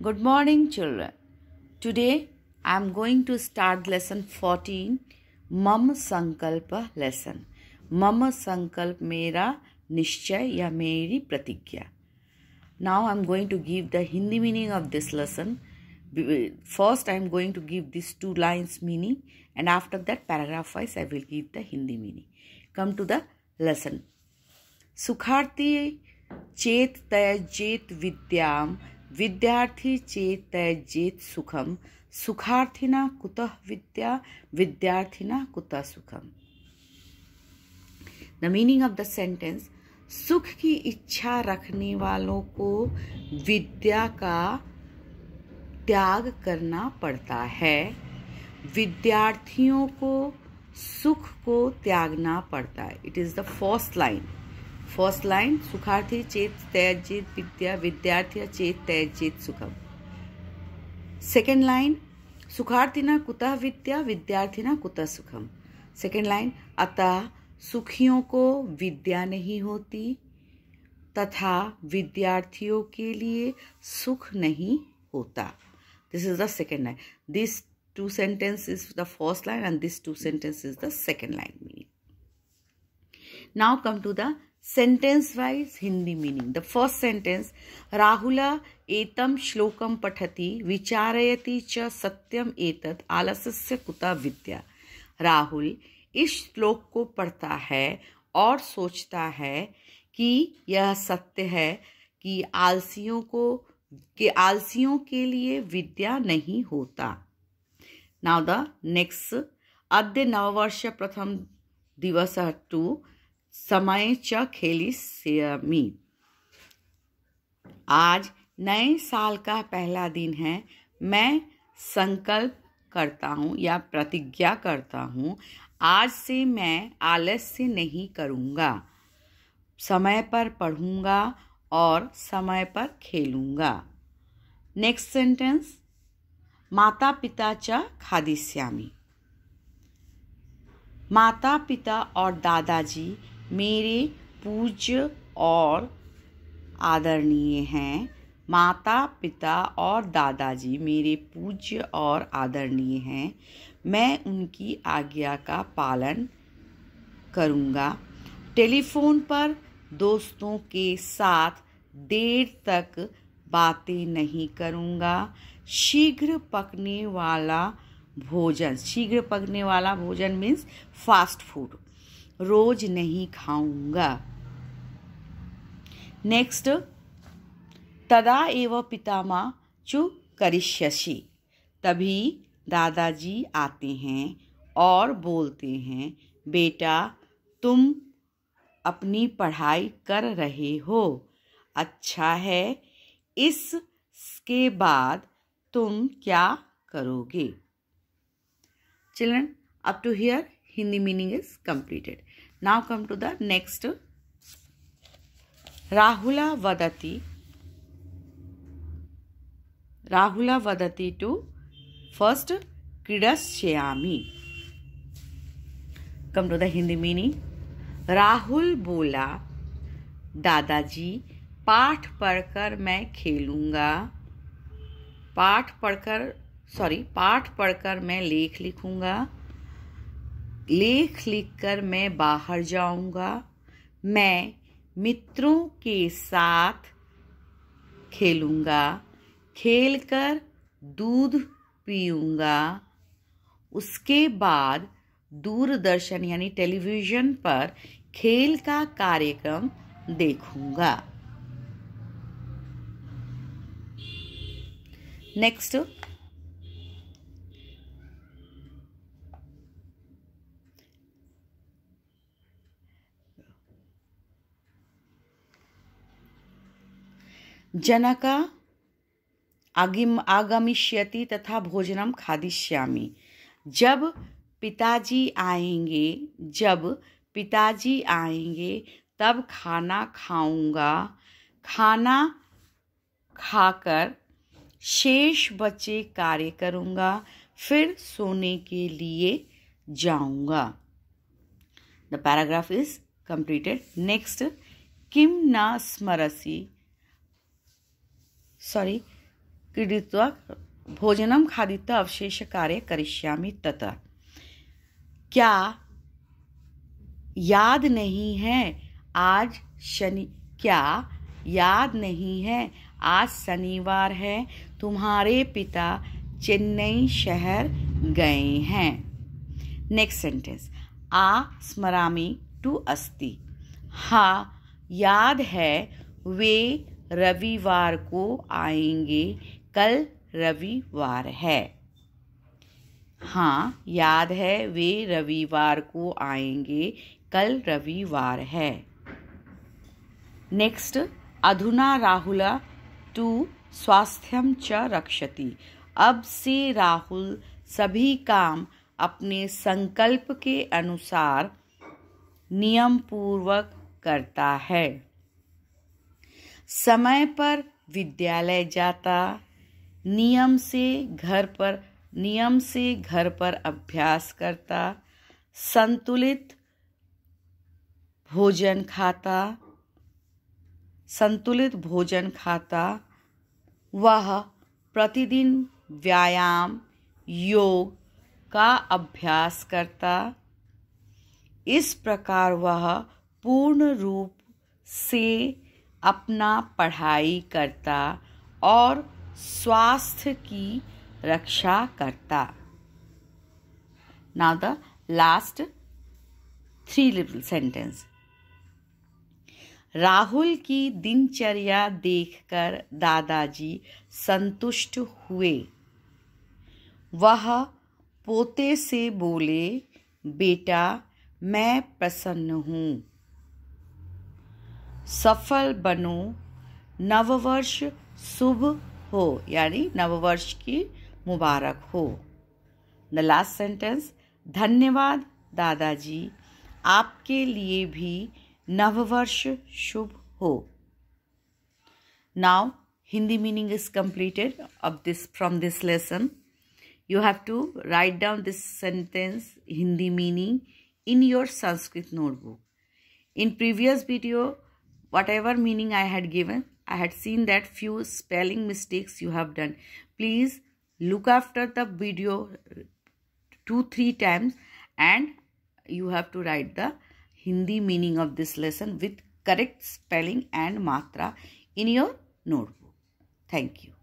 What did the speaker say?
Good morning, children. Today I am going to start lesson 14 मम संकल्प lesson. मम संकल्प मेरा निश्चय या मेरी प्रतिज्ञा. Now I am going to give the Hindi meaning of this lesson. First I am going to give these two lines meaning and after that paragraph wise I will give the Hindi meaning. Come to the lesson. सुखार्थी चेत तयजेत विद्याम विद्यार्थी चेत सुखम, सुखार्थिना कुतः विद्या, विद्यार्थिना कुतः सुखम। The meaning of the sentence सुख की इच्छा रखने वालों को विद्या का त्याग करना पड़ता है। विद्यार्थियों को सुख को त्यागना पड़ता है। It is the first line first line सुखार्थी चेत त्यजित विद्या विद्यार्थी चेत त्यजित सुखम सेकेंड लाइन सुखार्थिना कुतः विद्या विद्यार्थिना कुतः सुखम सेकेंड लाइन अतः सुखियों को विद्या नहीं होती तथा विद्यार्थियों के लिए सुख नहीं होता this is the second line this two sentence is the first line and this two sentence is the second line meaning now come to the sentence wise Hindi meaning the first sentence Rahul एतम श्लोकम पठति विचारयति च सत्यम एतत् आलस्य कुता विद्या राहुल इस श्लोक को पढ़ता है और सोचता है कि यह सत्य है कि आलसियों को के आलसियों के लिए विद्या नहीं होता नाउ द नेक्स्ट अद्य नववर्ष प्रथम दिवस टू समय च खेली सियमी। आज नए साल का पहला दिन है। मैं संकल्प करता हूँ या प्रतिज्ञा करता हूँ, आज से मैं आलस्य नहीं करूँगा। समय पर पढ़ूँगा और समय पर खेलूँगा। नेक्स्ट सेंटेंस माता पिता च खादिश्यामी माता पिता और दादाजी मेरे पूज्य और आदरणीय हैं, माता, पिता और दादाजी मेरे पूज्य और आदरणीय हैं। मैं उनकी आज्ञा का पालन करूँगा। टेलीफोन पर दोस्तों के साथ देर तक बातें नहीं करूँगा। शीघ्र पकने वाला भोजन, शीघ्र पकने वाला भोजन मीन्स फास्ट फ़ूड रोज नहीं खाऊँगा। नेक्स्ट तदा एव पितामा चु करिष्यसि। तभी दादाजी आते हैं और बोलते हैं, बेटा, तुम अपनी पढ़ाई कर रहे हो। अच्छा है, इसके बाद तुम क्या करोगे? Children up to here Hindi meaning is completed Now come to the next. Rahula Vadati. Rahula Vadati to first Kridashyami. Come to the Hindi meaning. Rahul बोला दादाजी पाठ पढ़कर मैं खेलूँगा पाठ पढ़कर सॉरी पाठ पढ़कर मैं लेख लिखूँगा लेख लिखकर मैं बाहर जाऊँगा। मैं मित्रों के साथ खेलूँगा। खेलकर दूध पीऊँगा। उसके बाद दूरदर्शन यानी टेलीविज़न पर खेल का कार्यक्रम देखूँगा। नेक्स्ट जनक आगिम आगमिष्यति तथा भोजनम खादिष्यामी। जब पिताजी आएँगे, जब पिताजी आएँगे, तब खाना खाऊँगा। खाना खाकर शेष बचे कार्य करूँगा, फिर सोने के लिए जाऊँगा। The paragraph is completed next किम न स्मरसी? Sorry क्रीडित्वा भोजनम खादित्वा अवशेष कार्य करिष्यामि तथा क्या याद नहीं है आज शनि, क्या याद नहीं है आज शनिवार है, तुम्हारे पिता चेन्नई शहर गए हैं। नेक्स्ट सेंटेंस आ स्मरामी टू अस्ति। हाँ याद है, वे रविवार को आएँगे। कल रविवार है। हाँ याद है, वे रविवार को आएँगे। कल रविवार है। नेक्स्ट अधुना राहुला टू स्वास्थ्यम च रक्षति। अब से राहुल, सभी काम अपने संकल्प के अनुसार नियम पूर्वक करता है। समय पर विद्यालय जाता, नियम से घर पर, नियम से घर पर अभ्यास करता, संतुलित भोजन खाता, संतुलित भोजन खाता। वह प्रतिदिन व्यायाम, योग का अभ्यास करता। इस प्रकार वह पूर्ण रूप से अपना पढ़ाई करता और स्वास्थ्य की रक्षा करता। Now the last three little sentence Rahul की दिनचर्या देखकर दादाजी संतुष्ट हुए। वह पोते से बोले, बेटा, मैं प्रसन्न हूँ। सफल बनो, नववर्ष शुभ हो, यानी नववर्ष की मुबारक हो। द लास्ट सेंटेंस धन्यवाद दादाजी, आपके लिए भी नववर्ष शुभ हो। Now Hindi meaning is completed अब this from this lesson you have to write down this sentence Hindi meaning in your Sanskrit notebook in previous video whatever meaning i had given i had seen that few spelling mistakes you have done. Please look after the video two three times and you have to write the hindi meaning of this lesson with correct spelling and matra in your notebook. Thank you